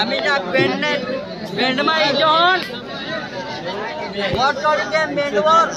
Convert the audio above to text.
আমি যা পেন্ড পেন্ড মাই জন What are the main work?